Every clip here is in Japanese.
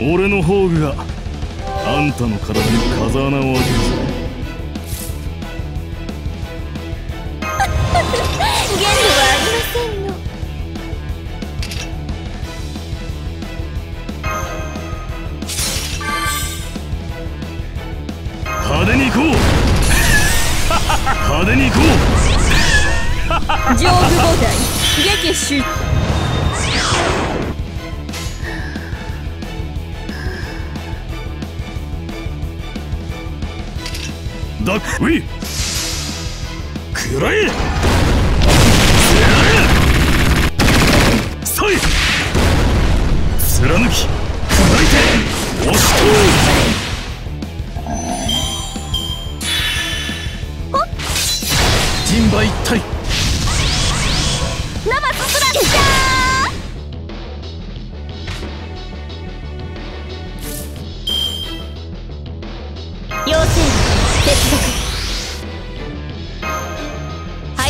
俺の宝具があんたの体に風穴を開けるぜ限度はありませんの。派手に行こう。派手に行こ上部菩提激だういくらえさえ貫き砕いて押し通人馬一体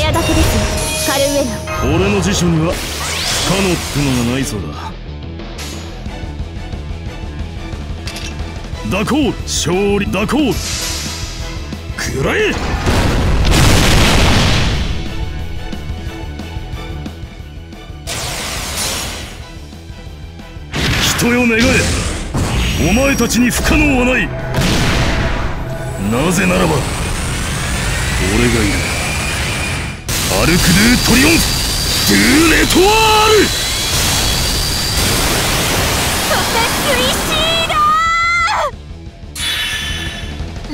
早立てですカルウェナ俺の辞書には不可能ってのがないそうだ。ダコール勝利ダコールくらえ人よ願えお前たちに不可能はないなぜならば俺がいるアルク・ドゥ・トリオン。ドゥ・レトワール。クイシーダ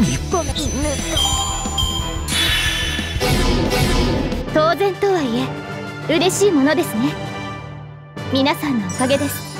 日本犬と当然とはいえ嬉しいものですね。皆さんのおかげです。